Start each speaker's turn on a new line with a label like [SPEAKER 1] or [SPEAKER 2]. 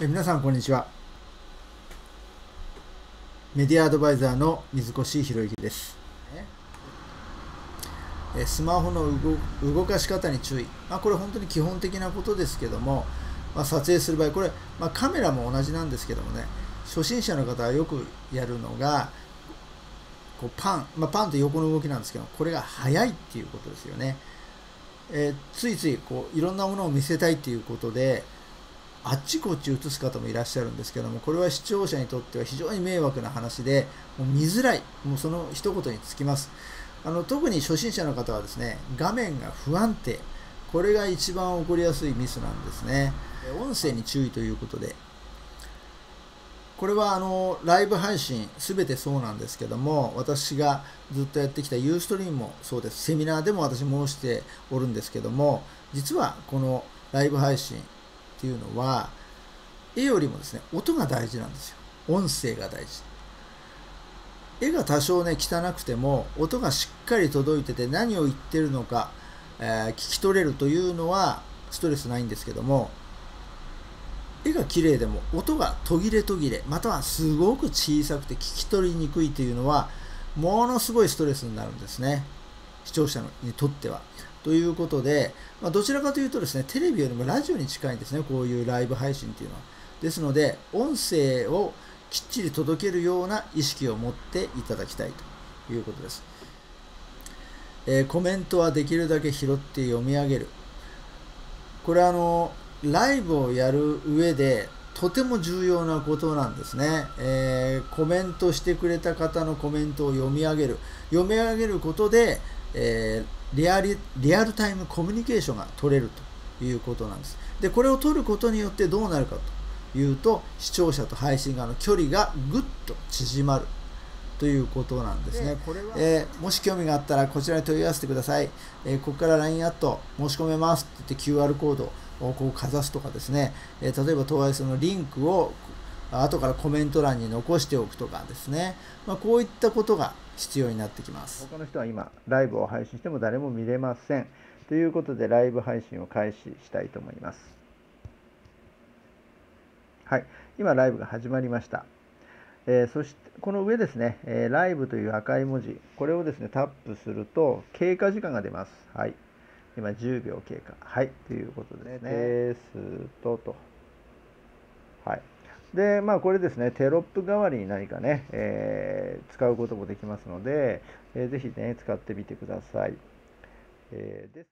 [SPEAKER 1] え皆さんこんにちは。メディアアドバイザーの水越博之です。えスマホの動かし方に注意、まあ、これ本当に基本的なことですけども、まあ、撮影する場合これ、まあ、カメラも同じなんですけどもね初心者の方はよくやるのがこうパン、まあ、パンって横の動きなんですけどこれが速いっていうことですよね、えー、ついついこういろんなものを見せたいっていうことであっちこっち映す方もいらっしゃるんですけどもこれは視聴者にとっては非常に迷惑な話でもう見づらい。もうその一言につきます。あの特に初心者の方はですね画面が不安定。これが一番起こりやすいミスなんですね。音声に注意ということで。これはあのライブ配信すべてそうなんですけども私がずっとやってきたユーストリームもそうです。セミナーでも私申しておるんですけども実はこのライブ配信っていうのは絵よりもですね音が大事なんですよ。音声が大事。絵が多少ね汚くても音がしっかり届いてて何を言ってるのか、えー、聞き取れるというのはストレスないんですけども絵が綺麗でも音が途切れ途切れまたはすごく小さくて聞き取りにくいというのはものすごいストレスになるんですね。視聴者にとっては。ということで、まあ、どちらかというとですねテレビよりもラジオに近いんですねこういうライブ配信っていうのは。ですので音声をきっちり届けるような意識を持っていただきたいということです。えー、コメントはできるだけ拾って読み上げる。これはあのライブをやる上でとても重要なことなんですね、えー、コメントしてくれた方のコメントを読み上げる読み上げることで、えー、リアリリアルタイムコミュニケーションが取れるということなんですでこれを取ることによってどうなるかというと視聴者と配信側の距離がぐっと縮まるということなんですね。えー、もし興味があったらこちらに問い合わせてください。えー、ここから LINE アット申し込めますって言って QR コードをこうかざすとかですね、えー、例えばとはいえそのリンクを後からコメント欄に残しておくとかですね、まあ、こういったことが必要になってきます
[SPEAKER 2] 他の人は今ライブを配信しても誰も見れませんということでライブ配信を開始したいと思いますはい今ライブが始まりましたえー、そしてこの上ですね、えー、ライブという赤い文字、これをですね、タップすると、経過時間が出ます。はい。今10秒経過。はい。ということですね。テストと。はい。で、まあこれですね、テロップ代わりに何かね、えー、使うこともできますので、えー、ぜひね、使ってみてください。えー